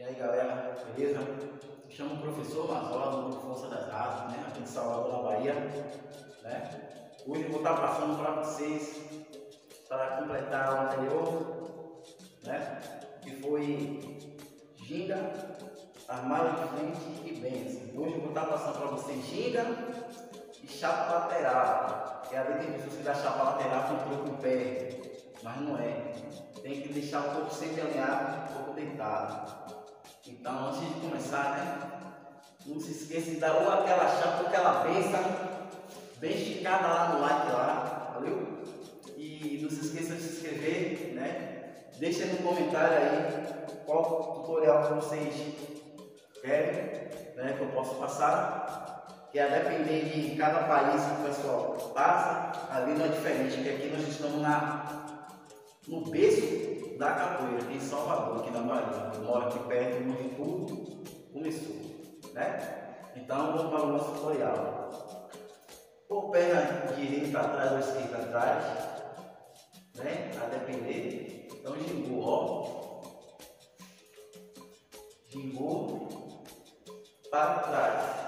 E aí galera, beleza? Me chamo o professor Mazola, do Força das Artes, né? Aqui de Salvador, na Bahia. Né? Hoje vou estar passando para vocês para completar o anterior, né? Que foi ginga, armário de frente e bens. Hoje vou estar passando para vocês ginga e chapa lateral. Que ali tem pessoas que dá chapa lateral com troco em pé, mas não é. Tem que deixar o corpo sempre alinhado, o corpo deitado. Então, antes de começar, né? Não se esqueça de dar ou aquela chapa ou aquela benção bem esticada lá no like lá, valeu? E não se esqueça de se inscrever, né? Deixa no comentário aí qual tutorial que vocês querem, né? Que eu possa passar. Que a depender de cada país que o pessoal passa, ali não é diferente, porque aqui nós estamos na, no berço da capoeira, em Salvador, na Bahia. Eu moro aqui perto, onde tudo começou, né? Então vamos para o nosso tutorial. Ou perna direita atrás ou esquerda atrás, né? A depender. Então gingou, ó. Gingou para trás.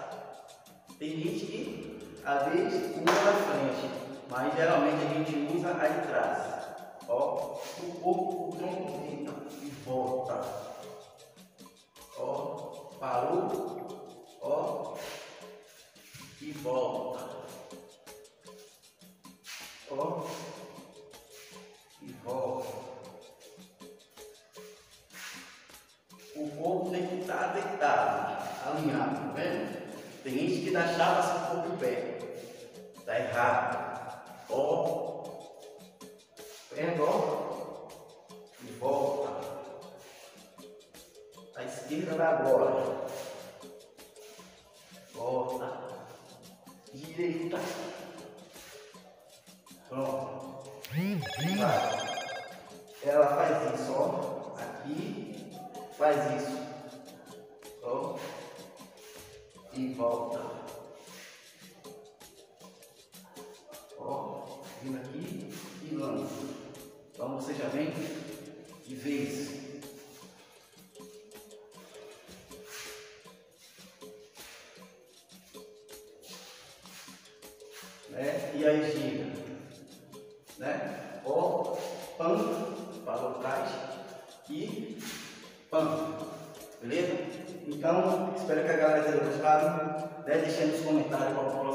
Tem gente que às vezes usa na frente, mas geralmente a gente usa aí atrás. Ó, o parou, ó, e volta. Ó, e volta. O corpo tem que estar deitado, alinhado, tá vendo? Tem gente que dá chave sem corpo em pé. Tá errado. Ó, Pega, ó. E volta. Esquerda da agora. Volta. Direita. Pronto. Vai. Ela faz isso, ó. Aqui. Faz isso. Ó. E volta. Ó. Vindo aqui e lança. Então você já vem de vez. Né? E aí gira. Né? Ó, pam, para trás e pam. Beleza? Então, espero que a galera tenha gostado. Né? Deixe nos comentários qual o próximo.